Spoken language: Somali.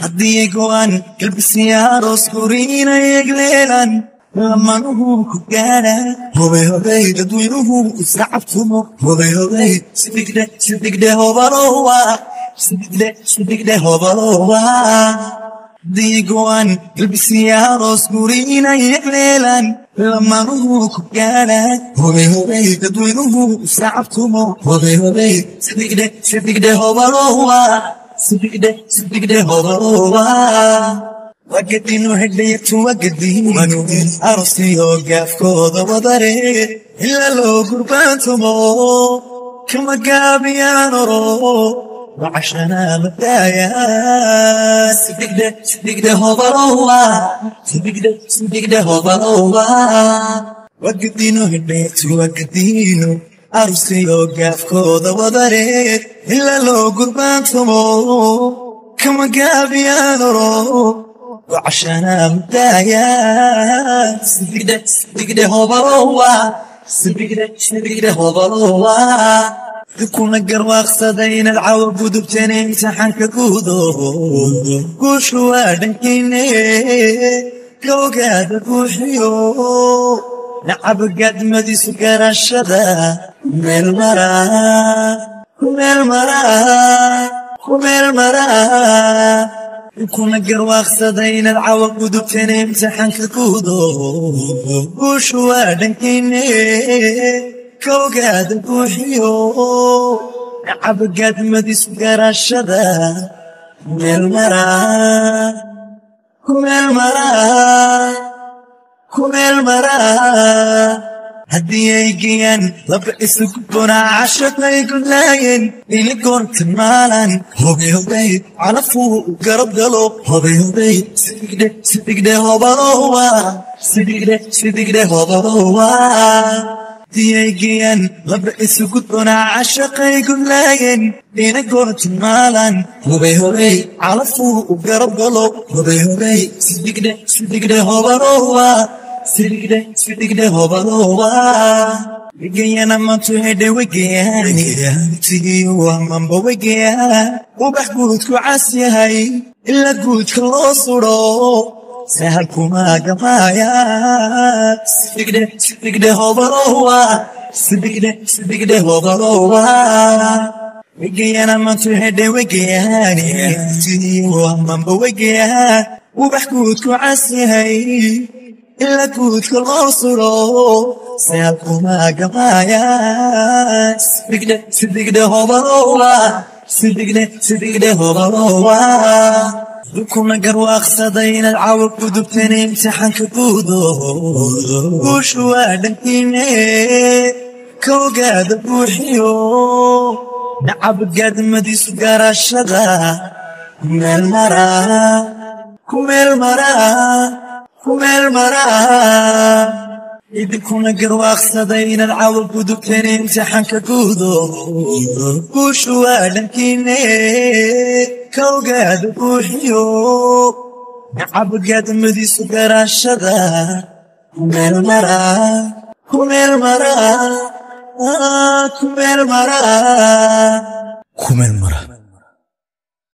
Haddii ay go'aan galbisiyaaros guriina eegleelan lamanuhu ku gaadha hobay hobay dadweynuhu isacabtumo hobay hobay sidigde hobalowa sidigde hobalowa haddii ay go'aan galbisiyaaros guriina eegleelan lamanuhu ku gaadha hobay hobay dadweynuhu isacabtumo hobay hobay sidigde sidigde hobalowa sidigde sidigde hobalowa wagadinu hedhayatu wagadinu arosiyo gaafkooda wadare ila loo gurbaantumo kama gaabiyaan oro وعشنا مدايا. سبق ده سبق ده هو بروى سبق ده سبق ده هو بروى وقدينو هديت وقدينو عروسي وقاف كودا وضريت إلا لو قربان فمو. كما قاب يا نرو وعشان مدايا. سبق ده سبق ده هو بروى سبق ده سبق ده هو بروى يكون قرب اقصدين العوب ودبتني امسحن كقودو قوشوا دنكيني لو قاد بوحيو. لعب قد ما دي سكر الشدا من المرا من المرا من المرا يكون قرب اقصدين العوب ودبتني امسحن كقودو قوشوا دنكيني koogaada buuxiyo nacaba gaadmadiisu garashada meel mara meel mara meel mara haddii ay geeyaan laba isugu bonaa cashaqay gudlaayeen ili goorta maalan hobay hobay calafuu garab galo hobay hobay sidigdhe sidigdhe hobalowa sidigdhe sidigdhe hobalowa diyaygiyaan laba isugu donaa cashaqay gudlaayeen dhina goorta maalan hobay hobay calafuu u garab galo hobay hobay sidigdhe sidigdhe hobalowa sidigdhe sidigdhe hobalowa wegeyana mantu hedhe wegeyaa tigiyo amamba wegeyaa ubax guudku cas yahay ila guudka loo sudho sahal kumagamaaya sidigdhe sidigdhe hobalowa sidigdhe sidigdhe hobalowa wegeyana mantu hedhe wegeyaani tigiyo amamba wegeyaa ubax guudku cas yahay ila guudka loo kumagamaaya sidigdhe sidigdhe hobalowa sidigdhe sidigdhe hobalowa kuna garwaaqsaday inaad cawa gudubteen imtixaanka guudo guushu waa dhankayne ka ogaada buuxiyo nacaba gaadmadiisu garashada meel mara idinkuna garwaaqsaday inaad cawa gudubteen imtixaanka guudo guushu waa dhankayne ka ogaada buuxiyo nacaba gaadmadiisu garashada meel mara